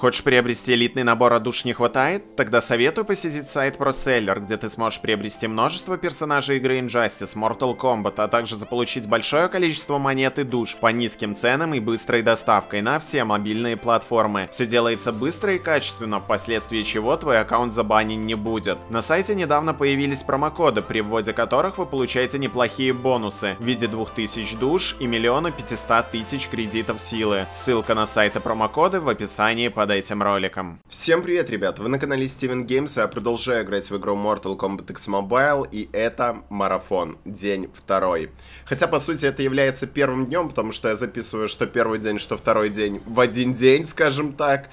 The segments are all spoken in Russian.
Хочешь приобрести элитный набор, а душ не хватает? Тогда советую посетить сайт ProSeller, где ты сможешь приобрести множество персонажей игры Injustice, Mortal Kombat, а также заполучить большое количество монет и душ по низким ценам и быстрой доставкой на все мобильные платформы. Все делается быстро и качественно, впоследствии чего твой аккаунт забанен не будет. На сайте недавно появились промокоды, при вводе которых вы получаете неплохие бонусы в виде 2000 душ и миллиона 500 тысяч кредитов силы. Ссылка на сайт и промокоды в описании под под этим роликом. Всем привет, ребят! Вы на канале Steven Games, и я продолжаю играть в игру Mortal Kombat X Mobile, и это марафон, день второй. Хотя, по сути, это является первым днем, потому что я записываю что первый день, что второй день в один день, скажем так.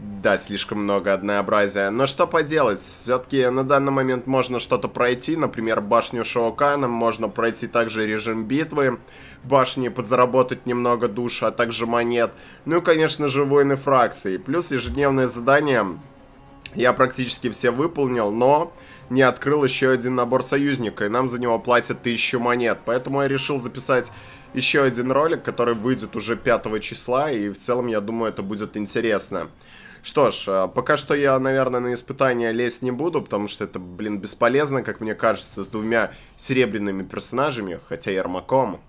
Да, слишком много однообразия. Но что поделать, все-таки на данный момент можно что-то пройти, например, башню Шоукана, можно пройти также режим битвы, башни подзаработать немного душ, а также монет. Ну и, конечно же, воины фракции. Плюс ежедневные задания я практически все выполнил, но не открыл еще один набор союзника, и нам за него платят 1000 монет. Поэтому я решил записать еще один ролик, который выйдет уже 5 числа, и в целом, я думаю, это будет интересно. Что ж, а, пока что я, наверное, на испытания лезть не буду, потому что это, блин, бесполезно, как мне кажется, с двумя серебряными персонажами, хотя Ермаком.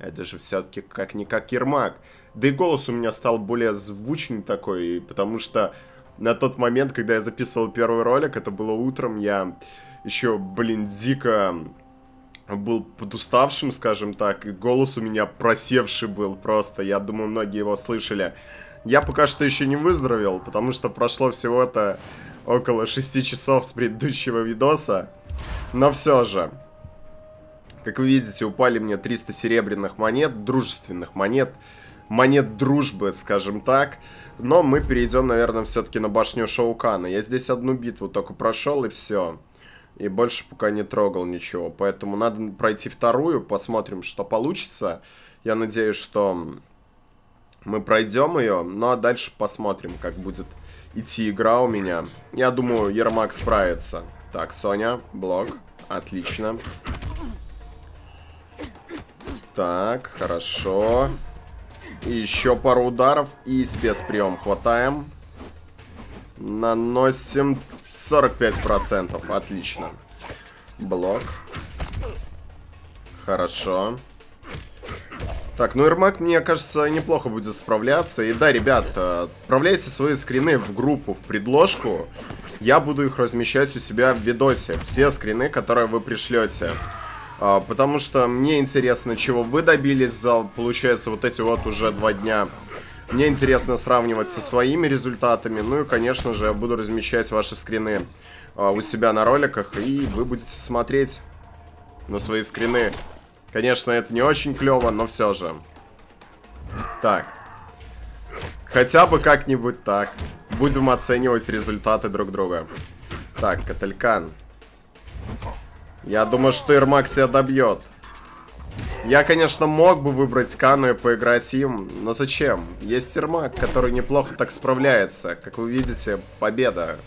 Это же все-таки как-никак Ермак. Да и голос у меня стал более звучный такой, потому что на тот момент, когда я записывал первый ролик, это было утром, я еще, блин, дико был подуставшим, скажем так, и голос у меня просевший был просто. Я думаю, многие его слышали. Я пока что еще не выздоровел, потому что прошло всего-то около 6 часов с предыдущего видоса. Но все же, как вы видите, упали мне 300 серебряных монет, дружественных монет, монет дружбы, скажем так. Но мы перейдем, наверное, все-таки на башню Шаукана. Я здесь одну битву только прошел и все. И больше пока не трогал ничего. Поэтому надо пройти вторую, посмотрим, что получится. Я надеюсь, что мы пройдем ее. Ну а дальше посмотрим, как будет идти игра у меня. Я думаю, Ермак справится. Так, Соня, блок. Отлично. Так, хорошо. Еще пару ударов и спецприем хватаем. Наносим 45%. Отлично. Блок. Хорошо. Так, ну Эрмак, мне кажется, неплохо будет справляться. И да, ребят, отправляйте свои скрины в группу, в предложку. Я буду их размещать у себя в видосе. Все скрины, которые вы пришлете. А, потому что мне интересно, чего вы добились за, получается, вот эти вот уже два дня. Мне интересно сравнивать со своими результатами. Ну и, конечно же, я буду размещать ваши скрины а, у себя на роликах. И вы будете смотреть на свои скрины. Конечно, это не очень клево, но все же. Так. Хотя бы как-нибудь так. Будем оценивать результаты друг друга. Так, Каталькан. Я думаю, что Ермак тебя добьет. Я, конечно, мог бы выбрать Кану и поиграть им, но зачем? Есть Ермак, который неплохо так справляется. Как вы видите, победа.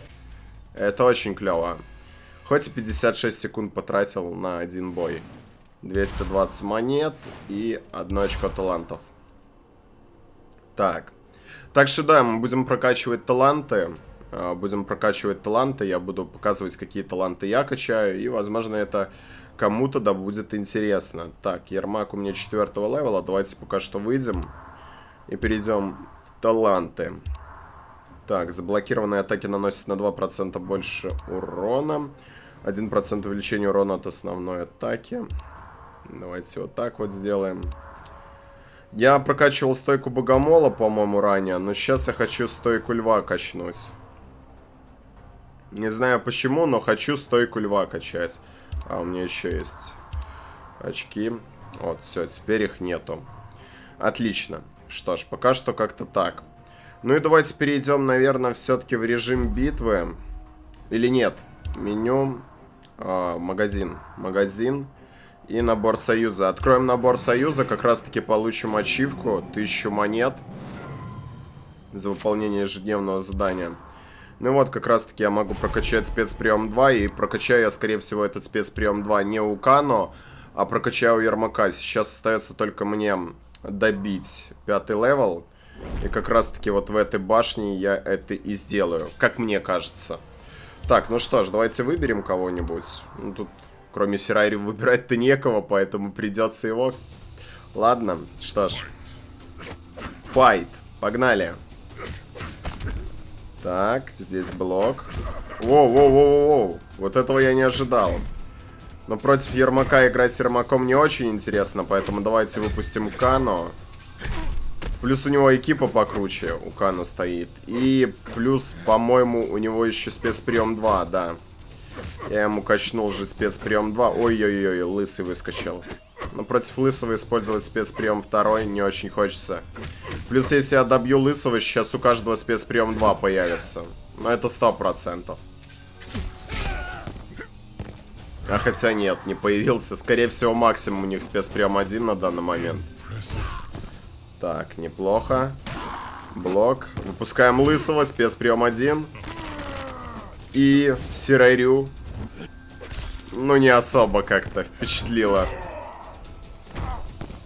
Это очень клево. Хоть и 56 секунд потратил на один бой. 220 монет и одно очко талантов. Так. Так что да, мы будем прокачивать таланты. А, будем прокачивать таланты, я буду показывать, какие таланты я качаю, и, возможно, это кому-то да будет интересно. Так, Ермак у меня четвертого левела, давайте пока что выйдем и перейдем в таланты. Так, заблокированные атаки наносят на 2% больше урона. 1% увеличения урона от основной атаки. Давайте вот так вот сделаем. Я прокачивал стойку богомола, по-моему, ранее, но сейчас я хочу стойку льва качнуть. Не знаю почему, но хочу стойку льва качать. А у меня еще есть очки. Вот, все, теперь их нету. Отлично. Что ж, пока что как-то так. Ну и давайте перейдем, наверное, все-таки в режим битвы. Или нет? Меню, э, магазин. Магазин и набор союза. Откроем набор союза, как раз-таки получим ачивку, 1000 монет за выполнение ежедневного задания. Ну вот, как раз таки я могу прокачать спецприем 2, и прокачаю я, скорее всего, этот спецприем 2 не у Кано, а прокачаю у Ермака. Сейчас остается только мне добить пятый level, И как раз таки вот в этой башне я это и сделаю, как мне кажется. Так, ну что ж, давайте выберем кого-нибудь. Ну, тут кроме Сирари выбирать-то некого, поэтому придется его. Ладно, что ж. Файт. Погнали. Так, здесь блок. Воу-воу-воу-воу. Вот этого я не ожидал. Но против Ермака играть с Ермаком не очень интересно, поэтому давайте выпустим Кано. Плюс у него экипа покруче, у Кано стоит. И плюс, по-моему, у него еще спецприем 2, да. Я ему качнул же спецприем 2. Ой-ой-ой, лысый выскочил. Но против лысого использовать спецприем 2 не очень хочется. Плюс, если я добью лысого, сейчас у каждого спецприем 2 появится. Но это 100%. А хотя нет, не появился. Скорее всего, максимум у них спецприем 1 на данный момент. Так, неплохо. Блок. Выпускаем лысого, спецприем 1. И Сирайрю. Ну, не особо как-то впечатлило.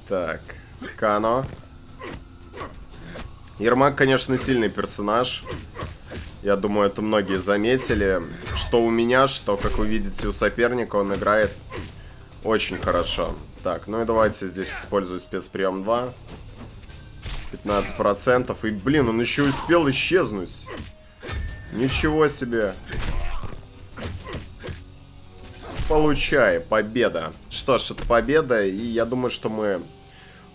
Так, Кано. Ермак, конечно, сильный персонаж. Я думаю, это многие заметили. Что у меня, что, как вы видите, у соперника он играет очень хорошо. Так, ну и давайте здесь использую спецприем 2. 15%. И, блин, он еще успел исчезнуть. Ничего себе. Получай, победа. Что ж, это победа, и я думаю, что мы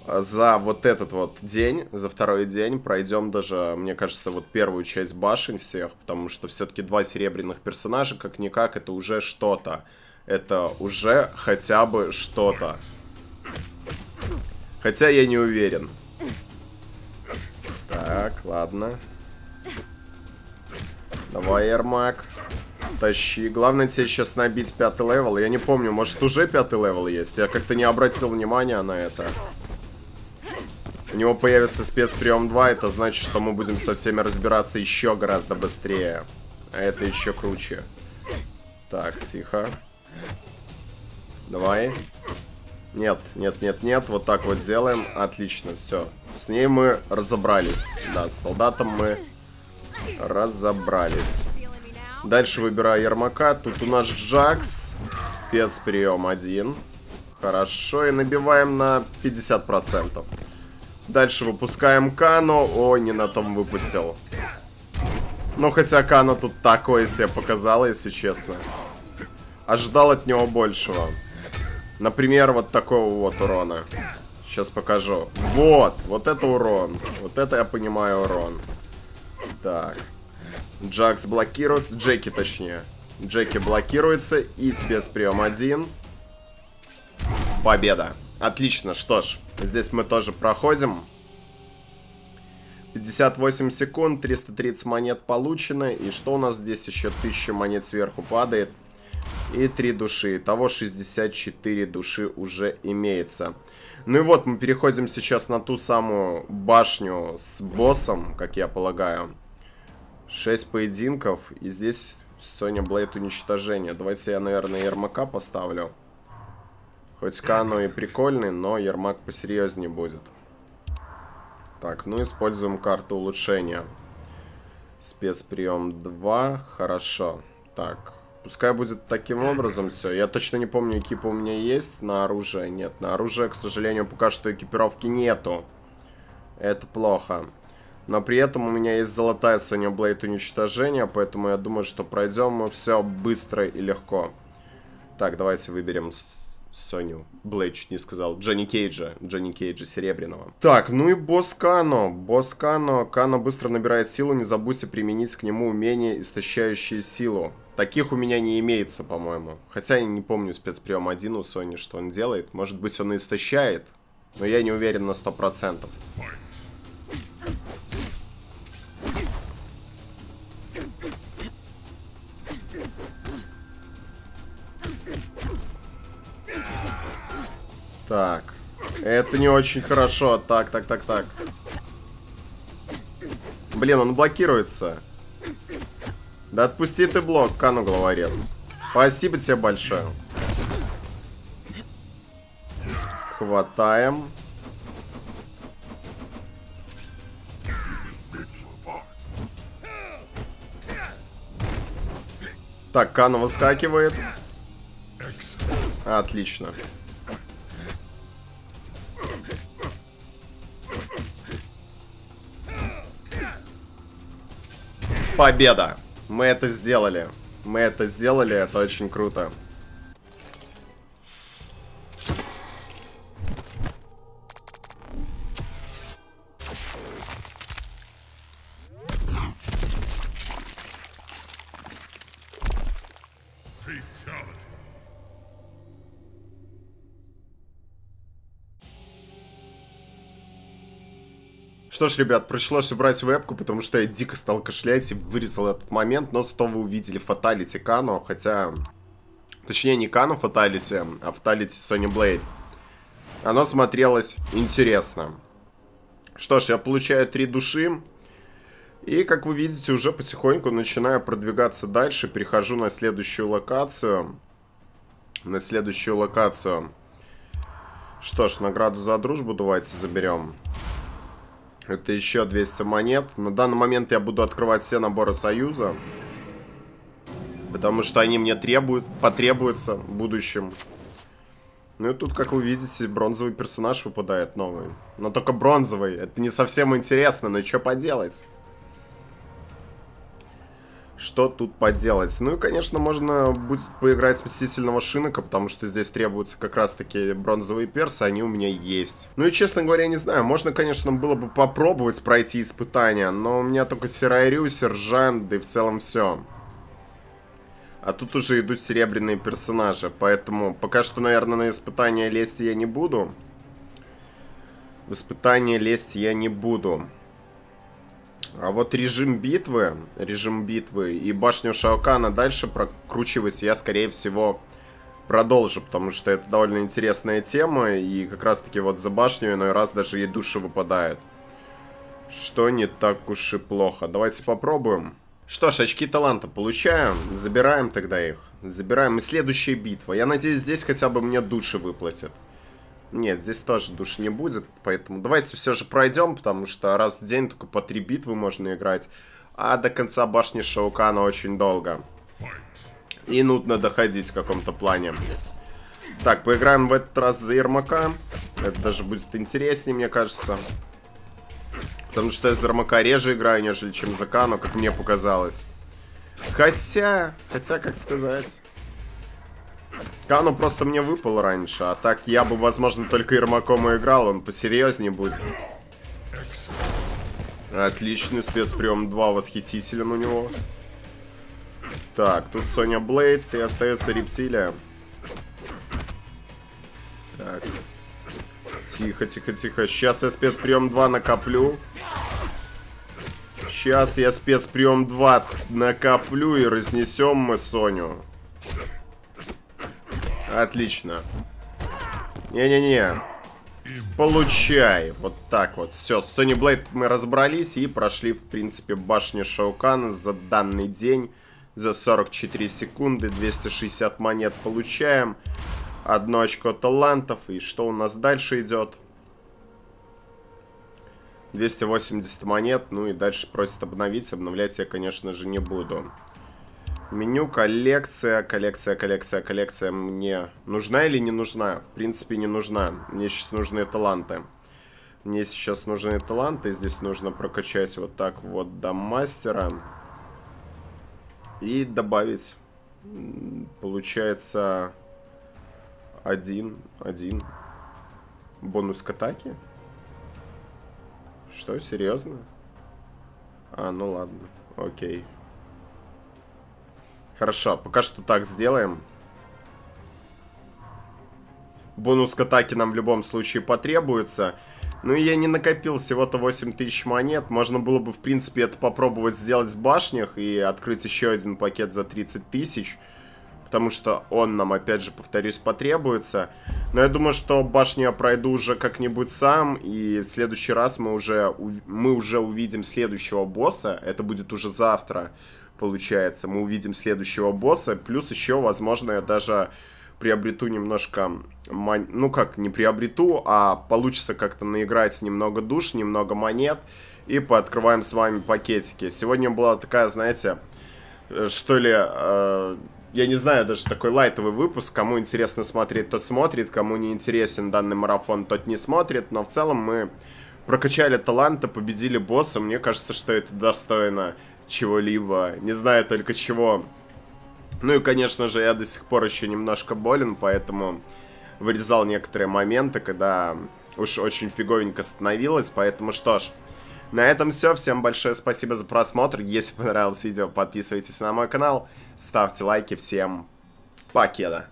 за вот этот вот день, за второй день пройдем даже, мне кажется, вот первую часть башен всех, потому что все-таки два серебряных персонажа, как-никак, это уже что-то. Это уже хотя бы что-то. Хотя я не уверен. Так, ладно. Давай, Ермак. Тащи. Главное тебе сейчас набить пятый level. Я не помню, может уже пятый level есть? Я как-то не обратил внимания на это. У него появится спецприем 2, это значит, что мы будем со всеми разбираться еще гораздо быстрее. А это еще круче. Так, тихо. Давай. Нет, нет, нет, нет. Вот так вот делаем. Отлично, все. С ней мы разобрались. Да, с солдатом мы разобрались. Дальше выбираю Ермака. Тут у нас Джакс. Спецприем 1. Хорошо, и набиваем на 50%. Дальше выпускаем Кано. О, не на том выпустил. Ну, хотя Кано тут такое себе показало, если честно. Ожидал от него большего. Например, вот такого вот урона. Сейчас покажу. Вот, вот это урон. Вот это я понимаю урон. Так. Джакс блокирует. Джеки, точнее. Джеки блокируется. И спецприем 1. Победа. Отлично, что ж. Здесь мы тоже проходим. 58 секунд, 330 монет получено. И что у нас здесь еще? 1000 монет сверху падает. И 3 души. Итого 64 души уже имеется. Ну и вот, мы переходим сейчас на ту самую башню с боссом, как я полагаю. 6 поединков. И здесь Соня Блейд уничтожение. Давайте я, наверное, Ермака поставлю. Хоть Кану и прикольный, но Ермак посерьезнее будет. Так, ну используем карту улучшения. Спецприем 2. Хорошо. Так, пускай будет таким образом все. Я точно не помню, экипа у меня есть на оружие. Нет, на оружие, к сожалению, пока что экипировки нету. Это плохо. Но при этом у меня есть золотая Соня Блейд уничтожения, поэтому я думаю, что пройдем мы все быстро и легко. Так, давайте выберем Соню. Блейд чуть не сказал. Джонни Кейджа. Джонни Кейджа Серебряного. Так, ну и босс Кано. Босс Кано. Кано быстро набирает силу. Не забудьте применить к нему умение, истощающее силу. Таких у меня не имеется, по-моему. Хотя я не помню спецприем 1 у Сони, что он делает. Может быть, он и истощает. Но я не уверен на 100%. Так. Это не очень хорошо. Так, так, так, так. Блин, он блокируется. Да отпусти ты блок, Кану головорез. Спасибо тебе большое. Хватаем. Так, Кану выскакивает. Отлично. Победа! Мы это сделали. Мы это сделали, это очень круто. Что ж, ребят, пришлось убрать вебку, потому что я дико стал кашлять и вырезал этот момент, но зато вы увидели фаталити Кано, хотя... Точнее, не Кано фаталити, а фаталити Sony Blade. Оно смотрелось интересно. Что ж, я получаю три души. И, как вы видите, уже потихоньку начинаю продвигаться дальше. Перехожу на следующую локацию. На следующую локацию. Что ж, награду за дружбу давайте заберем. Это еще 200 монет. На данный момент я буду открывать все наборы Союза. Потому что они мне требуют, потребуются в будущем. Ну и тут, как вы видите, бронзовый персонаж выпадает новый. Но только бронзовый. Это не совсем интересно, но что поделать. Что тут поделать? Ну и, конечно, можно будет поиграть с Мстительного Шинока, потому что здесь требуются как раз-таки бронзовые персы, они у меня есть. Ну и, честно говоря, не знаю, можно, конечно, было бы попробовать пройти испытания, но у меня только Сирайрю, Сержант, да и в целом все. А тут уже идут серебряные персонажи, поэтому пока что, наверное, на испытания лезть я не буду. В испытания лезть я не буду. А вот режим битвы, режим битвы и башню Шаокана дальше прокручивать я, скорее всего, продолжу, потому что это довольно интересная тема, и как раз-таки вот за башню иной раз даже и души выпадают. Что не так уж и плохо. Давайте попробуем. Что ж, очки таланта получаем, забираем тогда их. Забираем. И следующая битва. Я надеюсь, здесь хотя бы мне души выплатят. Нет, здесь тоже душ не будет, поэтому давайте все же пройдем, потому что раз в день только по три битвы можно играть, а до конца башни Шаукана очень долго. И нудно доходить в каком-то плане. Так, поиграем в этот раз за Ермака. Это даже будет интереснее, мне кажется. Потому что я за Ермака реже играю, нежели чем за Кану, как мне показалось. Хотя, хотя, как сказать... Кану просто мне выпал раньше, а так я бы, возможно, только Ермаком и играл, он посерьезнее будет. Отличный спецприем 2, восхитителен у него. Так, тут Соня Блейд и остается рептилия. Так. Тихо, тихо, тихо. Сейчас я спецприем 2 накоплю. Сейчас я спецприем 2 накоплю и разнесем мы Соню. Отлично. Не-не-не. Получай. Вот так вот. Все, с Sony Blade мы разобрались и прошли, в принципе, башню Шаукана за данный день. За 44 секунды 260 монет получаем. Одно очко талантов. И что у нас дальше идет? 280 монет. Ну и дальше просит обновить. Обновлять я, конечно же, не буду. Меню, коллекция, коллекция, коллекция, коллекция мне нужна или не нужна? В принципе, не нужна. Мне сейчас нужны таланты. Мне сейчас нужны таланты. Здесь нужно прокачать вот так вот до мастера. И добавить. Получается... Один, один. Бонус к атаке? Что, серьезно? А, ну ладно, окей. Хорошо, пока что так сделаем. Бонус к атаке нам в любом случае потребуется. Ну и я не накопил всего-то 8000 монет. Можно было бы, в принципе, это попробовать сделать в башнях и открыть еще один пакет за 30 тысяч. Потому что он нам, опять же, повторюсь, потребуется. Но я думаю, что башню я пройду уже как-нибудь сам. И в следующий раз мы уже, мы уже увидим следующего босса. Это будет уже завтра получается. Мы увидим следующего босса. Плюс еще, возможно, я даже приобрету немножко... Ну как, не приобрету, а получится как-то наиграть немного душ, немного монет. И пооткрываем с вами пакетики. Сегодня была такая, знаете, э, что ли, э, я не знаю, даже такой лайтовый выпуск. Кому интересно смотреть, тот смотрит, кому не интересен данный марафон, тот не смотрит. Но в целом мы прокачали таланта, победили босса. Мне кажется, что это достойно чего-либо. Не знаю только чего. Ну и, конечно же, я до сих пор еще немножко болен, поэтому вырезал некоторые моменты, когда уж очень фиговенько становилось. Поэтому что ж, на этом все. Всем большое спасибо за просмотр. Если понравилось видео, подписывайтесь на мой канал, ставьте лайки. Всем покеда.